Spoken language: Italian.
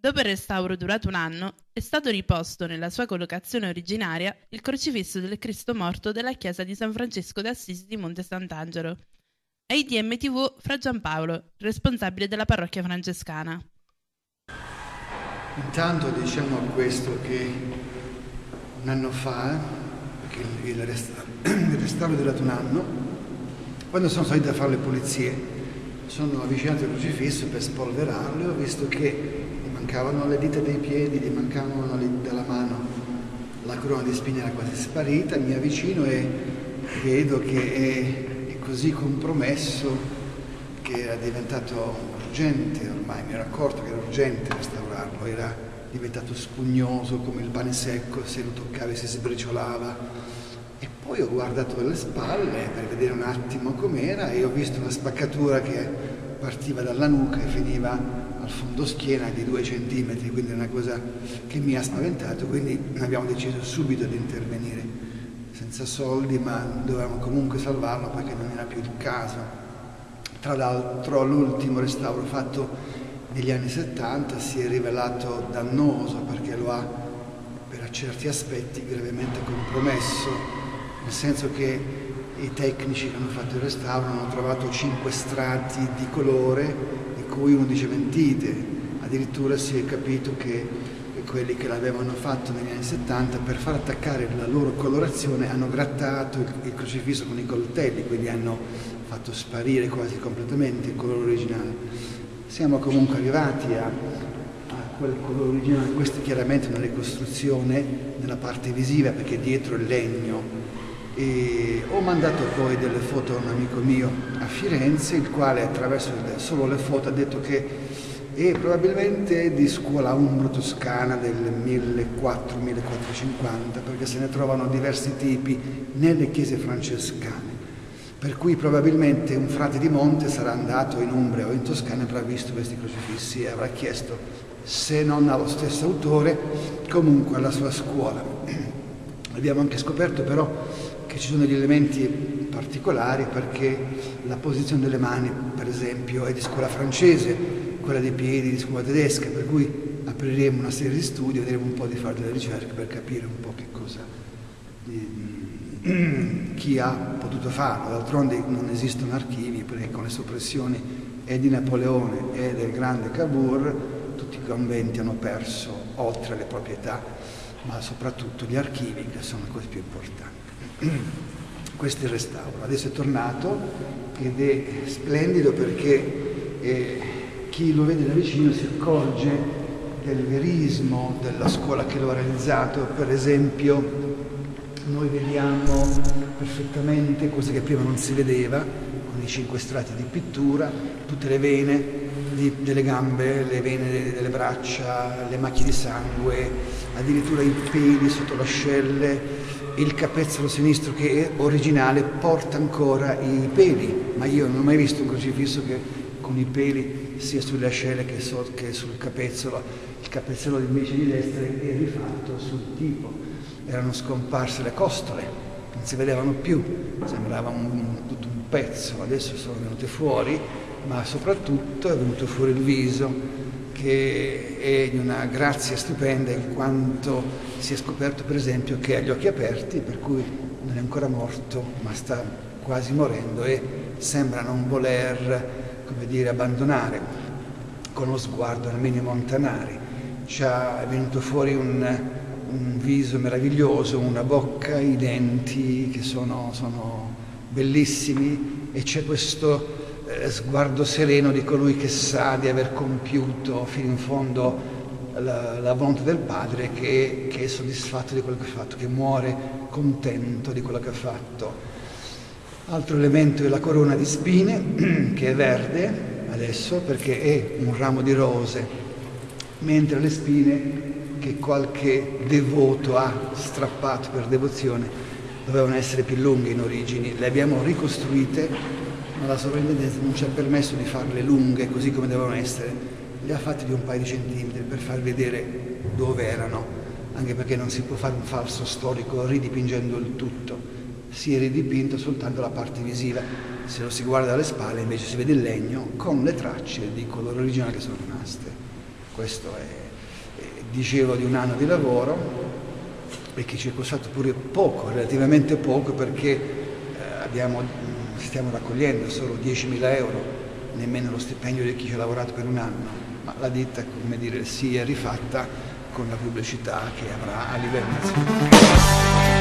Dopo il restauro durato un anno, è stato riposto nella sua collocazione originaria il crocifisso del Cristo morto della chiesa di San Francesco d'Assisi di Monte Sant'Angelo. Ai DMTV Fra Giampaolo, responsabile della parrocchia francescana. Intanto diciamo questo che un anno fa, perché il, restauro è durato un anno, quando sono salito a fare le pulizie, sono avvicinato al crocifisso per spolverarlo e ho visto che mancavano le dita dei piedi, gli mancavano le dita della mano, la corona di spina era quasi sparita, mi avvicino e vedo che è, è così compromesso che era diventato urgente ormai, mi ero accorto che era urgente restaurarlo, era diventato spugnoso come il pane secco, se lo toccavi si sbriciolava. E poi ho guardato le spalle per vedere un attimo com'era e ho visto una spaccatura che partiva dalla nuca e finiva al fondo schiena di due centimetri, quindi è una cosa che mi ha spaventato, quindi abbiamo deciso subito di intervenire, senza soldi, ma dovevamo comunque salvarlo perché non era più il caso. Tra l'altro l'ultimo restauro fatto negli anni 70 si è rivelato dannoso perché lo ha per certi aspetti gravemente compromesso nel senso che i tecnici che hanno fatto il restauro hanno trovato cinque strati di colore, cui uno dice mentite, addirittura si è capito che quelli che l'avevano fatto negli anni 70 per far attaccare la loro colorazione hanno grattato il, crocifisso con i coltelli, quindi hanno fatto sparire quasi completamente il colore originale. Siamo comunque arrivati a, a quel colore originale, questo è chiaramente una ricostruzione nella parte visiva perché dietro il legno e ho mandato poi delle foto a un amico mio a Firenze, il quale attraverso solo le foto ha detto che è probabilmente di scuola umbro-toscana del 1400-1450, perché se ne trovano diversi tipi nelle chiese francescane. Per cui probabilmente un frate di monte sarà andato in Umbria o in Toscana e avrà visto questi crocifissi e avrà chiesto, se non allo stesso autore, comunque alla sua scuola. Abbiamo anche scoperto però che ci sono degli elementi particolari perché la posizione delle mani, per esempio, è di scuola francese, quella dei piedi di scuola tedesca, per cui apriremo una serie di studi, vedremo un po' di fare delle ricerche per capire un po' che cosa chi ha potuto farlo. D'altronde non esistono archivi perché con le soppressioni e di Napoleone e del grande Cavour tutti i conventi hanno perso oltre le proprietà, ma soprattutto gli archivi che sono quelli più importanti. Questo è il restauro. Adesso è tornato ed è splendido perché eh, chi lo vede da vicino si accorge del verismo della scuola che lo ha realizzato. Per esempio noi vediamo perfettamente cose che prima non si vedeva, con i cinque strati di pittura, tutte le vene delle gambe, le vene delle braccia, le macchie di sangue, addirittura i peli sotto le ascelle, il capezzolo sinistro che è originale porta ancora i peli, ma io non ho mai visto un crocifisso che con i peli sia sulle ascelle che, so, che sul capezzolo, il capezzolo invece di destra è rifatto sul tipo, erano scomparse le costole, non si vedevano più, sembrava un, tutto un pezzo, adesso sono venute fuori, ma soprattutto è venuto fuori il viso che è di una grazia stupenda in quanto si è scoperto per esempio che ha gli occhi aperti, per cui non è ancora morto, ma sta quasi morendo e sembra non voler, come dire, abbandonare con lo sguardo nemmeno montanari. Ci è venuto fuori un, un, viso meraviglioso, una bocca, i denti che sono, sono bellissimi e c'è questo eh, sguardo sereno di colui che sa di aver compiuto fino in fondo la, la volontà del Padre, che, che, è soddisfatto di quello che ha fatto, che muore contento di quello che ha fatto. Altro elemento è la corona di spine, che è verde adesso perché è un ramo di rose, mentre le spine che qualche devoto ha strappato per devozione dovevano essere più lunghe in origine, le abbiamo ricostruite ma la sovrintendenza non ci ha permesso di farle lunghe così come devono essere, le ha fatte di un paio di centimetri per far vedere dove erano, anche perché non si può fare un falso storico ridipingendo il tutto, si è ridipinto soltanto la parte visiva, se lo si guarda dalle spalle invece si vede il legno con le tracce di colore originale che sono rimaste. Questo è Dicevo di un anno di lavoro e che ci è costato pure poco, relativamente poco, perché eh, abbiamo, stiamo raccogliendo solo 10.000 euro, nemmeno lo stipendio di chi ci ha lavorato per un anno, ma la ditta, come dire, si è rifatta con la pubblicità che avrà a livello nazionale.